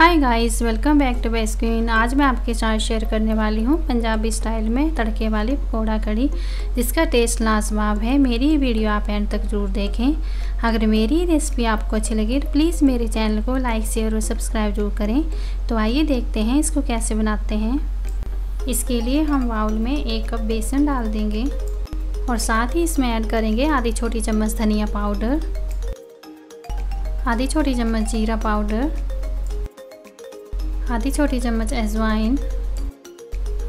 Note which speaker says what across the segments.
Speaker 1: Hi guys welcome back to by screen आज मैं आपके साथ शेयर करने वाली हूँ पंजाबी स्टाइल में तड़के वाली पकौड़ा कड़ी, जिसका टेस्ट लाजवाब है। मेरी वीडियो आप एंड तक ज़रूर देखें। अगर मेरी रेसिपी आपको अच्छी लगी तो प्लीज़ मेरे चैनल को लाइक शेयर और सब्सक्राइब ज़रूर करें। तो आइए देखते हैं इसको कैसे बनाते हैं। इसके लिए हम बाउल में एक कप बेसन डाल देंगे और साथ ही इसमें ऐड करेंगे आधी छोटी चम्मच धनिया पाउडर आधी छोटी चम्मच जीरा पाउडर आधी छोटी चम्मच अजवाइन,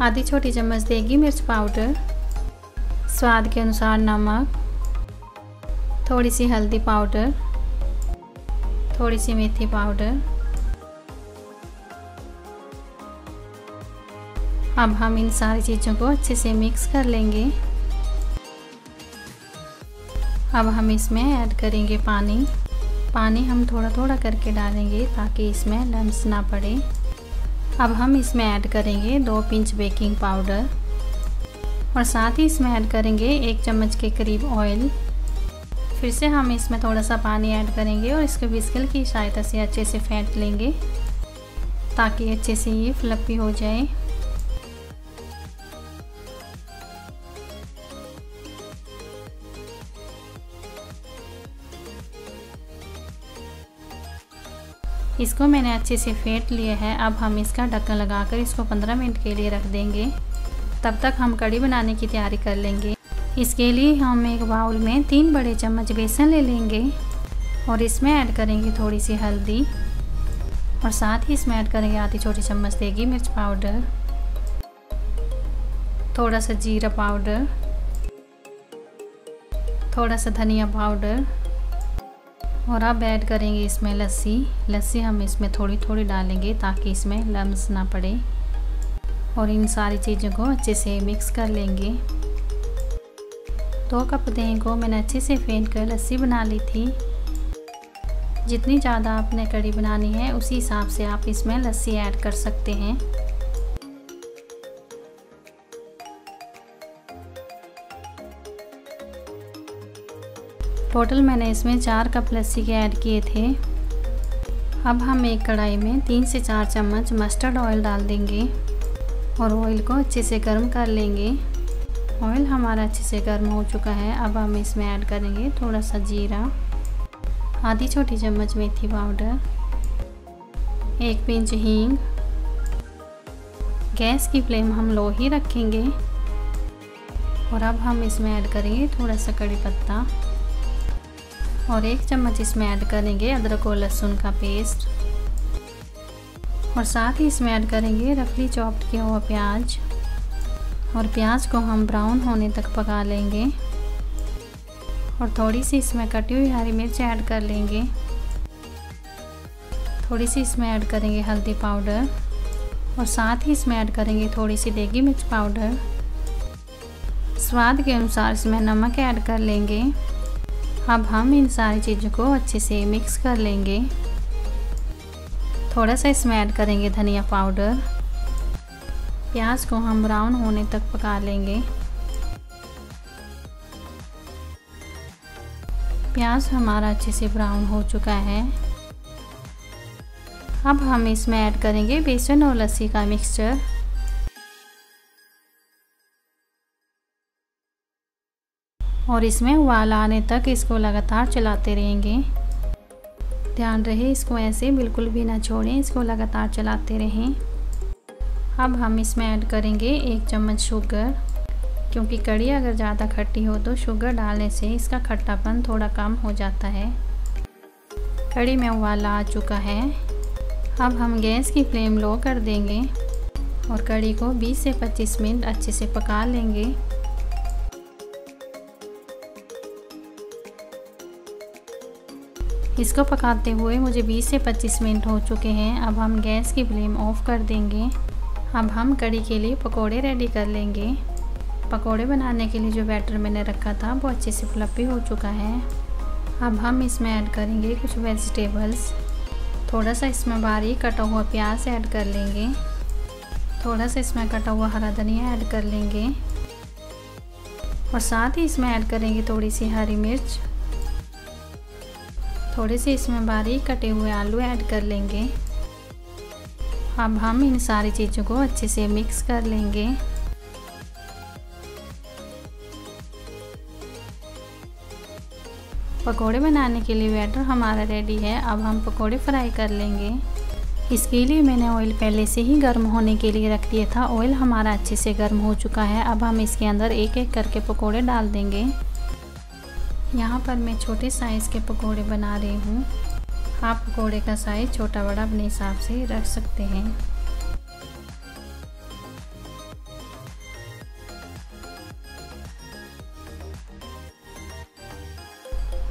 Speaker 1: आधी छोटी चम्मच देगी मिर्च पाउडर, स्वाद के अनुसार नमक, थोड़ी सी हल्दी पाउडर, थोड़ी सी मेथी पाउडर। अब हम इन सारी चीज़ों को अच्छे से मिक्स कर लेंगे। अब हम इसमें ऐड करेंगे पानी। पानी हम थोड़ा थोड़ा करके डालेंगे ताकि इसमें लम्स ना पड़े। अब हम इसमें ऐड करेंगे दो पिंच बेकिंग पाउडर और साथ ही इसमें ऐड करेंगे एक चम्मच के करीब ऑयल। फिर से हम इसमें थोड़ा सा पानी ऐड करेंगे और इसके बिस्किल की सहायता से अच्छे से फेंट लेंगे ताकि अच्छे से ये फ्लपी हो जाए। इसको मैंने अच्छे से फेंट लिया है। अब हम इसका ढक्कन लगाकर इसको 15 मिनट के लिए रख देंगे। तब तक हम कड़ी बनाने की तैयारी कर लेंगे। इसके लिए हम एक बाउल में तीन बड़े चम्मच बेसन ले लेंगे और इसमें ऐड करेंगे थोड़ी सी हल्दी और साथ ही इसमें ऐड करेंगे आधी छोटी चम्मच देगी मिर्च पाउडर। थोड़ा सा जीरा पाउडर। थोड़ा सा धनिया पाउडर। और अब ऐड करेंगे इसमें लस्सी। लस्सी हम इसमें थोड़ी थोड़ी डालेंगे ताकि इसमें लम्स ना पड़े। और इन सारी चीज़ों को अच्छे से मिक्स कर लेंगे। दो कप दही को मैंने अच्छे से फेंट कर लस्सी बना ली थी। जितनी ज़्यादा आपने कड़ी बनानी है, उसी हिसाब से आप इसमें लस्सी ऐड कर सकते हैं। टोटल मैंने इसमें चार कप लस्सी के ऐड किए थे। अब हम एक कढ़ाई में तीन से चार चम्मच मस्टर्ड ऑयल डाल देंगे और ऑयल को अच्छे से गर्म कर लेंगे। ऑयल हमारा अच्छे से गर्म हो चुका है। अब हम इसमें ऐड करेंगे थोड़ा सा जीरा, आधी छोटी चम्मच मेथी पाउडर, एक पिंच हींग। गैस की फ्लेम हम लो ही रखेंगे। और अब हम इसमें ऐड करेंगे थोड़ा सा कड़ी पत्ता। और एक चम्मच इसमें ऐड करेंगे अदरक और लहसुन का पेस्ट। और साथ ही इसमें ऐड करेंगे रफली चॉप्ड किया हुआ प्याज। और प्याज को हम ब्राउन होने तक पका लेंगे। और थोड़ी सी इसमें कटी हुई हरी मिर्च ऐड कर लेंगे। थोड़ी सी इसमें ऐड करेंगे हल्दी पाउडर। और साथ ही इसमें ऐड करेंगे थोड़ी सी देगी मिर्च पाउडर। स्वाद के अनुसार इसमें नमक ऐड कर लेंगे। अब हम इन सारी चीज़ों को अच्छे से मिक्स कर लेंगे। थोड़ा सा इसमें ऐड करेंगे धनिया पाउडर प्याज को हम ब्राउन होने तक पका लेंगे। प्याज हमारा अच्छे से ब्राउन हो चुका है। अब हम इसमें ऐड करेंगे बेसन और लस्सी का मिक्सचर और इसमें उबाल आने तक इसको लगातार चलाते रहेंगे। ध्यान रहे, इसको ऐसे बिल्कुल भी ना छोड़ें, इसको लगातार चलाते रहें। अब हम इसमें ऐड करेंगे एक चम्मच शुगर, क्योंकि कड़ी अगर ज़्यादा खट्टी हो तो शुगर डालने से इसका खट्टापन थोड़ा कम हो जाता है। कड़ी में उबाला आ चुका है। अब हम गैस की फ्लेम लो कर देंगे और कड़ी को 20 से 25 मिनट अच्छे से पका लेंगे। इसको पकाते हुए मुझे 20 से 25 मिनट हो चुके हैं। अब हम गैस की फ्लेम ऑफ़ कर देंगे। अब हम कड़ी के लिए पकोड़े रेडी कर लेंगे। पकोड़े बनाने के लिए जो बैटर मैंने रखा था, वो अच्छे से फ्लपी हो चुका है। अब हम इसमें ऐड करेंगे कुछ वेजिटेबल्स। थोड़ा सा इसमें बारीक कटा हुआ प्याज ऐड कर लेंगे। थोड़ा सा इसमें कटा हुआ हरा धनिया ऐड कर लेंगे। और साथ ही इसमें ऐड करेंगे थोड़ी सी हरी मिर्च। थोड़े से इसमें बारीक कटे हुए आलू ऐड कर लेंगे। अब हम इन सारी चीज़ों को अच्छे से मिक्स कर लेंगे। पकोड़े बनाने के लिए बैटर हमारा रेडी है। अब हम पकोड़े फ्राई कर लेंगे। इसके लिए मैंने ऑयल पहले से ही गर्म होने के लिए रख दिया था। ऑयल हमारा अच्छे से गर्म हो चुका है। अब हम इसके अंदर एक एक करके पकोड़े डाल देंगे। यहाँ पर मैं छोटे साइज़ के पकोड़े बना रही हूँ। आप पकोड़े का साइज़ छोटा बड़ा अपने हिसाब से रख सकते हैं।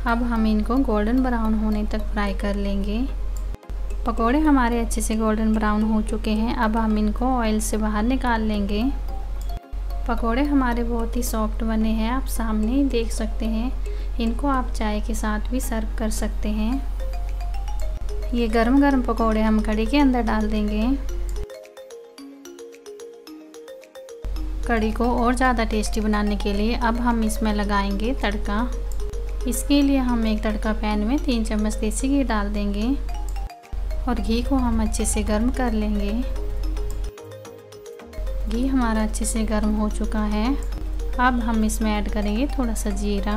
Speaker 1: अब हम इनको गोल्डन ब्राउन होने तक फ्राई कर लेंगे। पकोड़े हमारे अच्छे से गोल्डन ब्राउन हो चुके हैं। अब हम इनको ऑयल से बाहर निकाल लेंगे। पकोड़े हमारे बहुत ही सॉफ्ट बने हैं। आप सामने देख सकते हैं। इनको आप चाय के साथ भी सर्व कर सकते हैं। ये गरम गरम पकौड़े हम कड़ी के अंदर डाल देंगे। कड़ी को और ज़्यादा टेस्टी बनाने के लिए अब हम इसमें लगाएँगे तड़का। इसके लिए हम एक तड़का पैन में तीन चम्मच देसी घी डाल देंगे और घी को हम अच्छे से गर्म कर लेंगे। घी हमारा अच्छे से गर्म हो चुका है। अब हम इसमें ऐड करेंगे थोड़ा सा जीरा।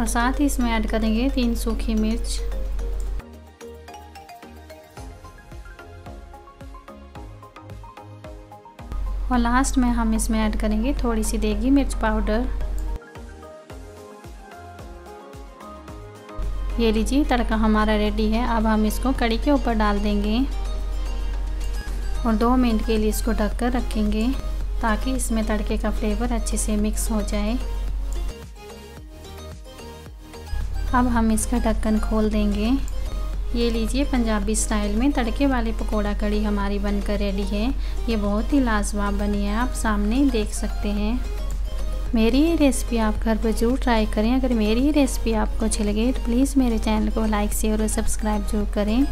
Speaker 1: और साथ ही इसमें ऐड करेंगे तीन सूखी मिर्च। और लास्ट में हम इसमें ऐड करेंगे थोड़ी सी देगी मिर्च पाउडर। ये लीजिए, तड़का हमारा रेडी है। अब हम इसको कड़ी के ऊपर डाल देंगे। और दो मिनट के लिए इसको ढक कर रखेंगे ताकि इसमें तड़के का फ्लेवर अच्छे से मिक्स हो जाए। अब हम इसका ढक्कन खोल देंगे। ये लीजिए पंजाबी स्टाइल में तड़के वाले पकोड़ा कड़ी हमारी बनकर रेडी है। ये बहुत ही लाजवाब बनी है, आप सामने देख सकते हैं। मेरी ये रेसिपी आप घर पर ज़रूर ट्राई करें। अगर मेरी ये रेसिपी आपको अच्छी लगे तो प्लीज़ मेरे चैनल को लाइक, शेयर और सब्सक्राइब ज़रूर करें।